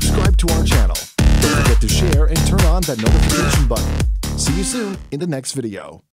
subscribe to our channel. Don't forget to share and turn on that notification button. See you soon in the next video.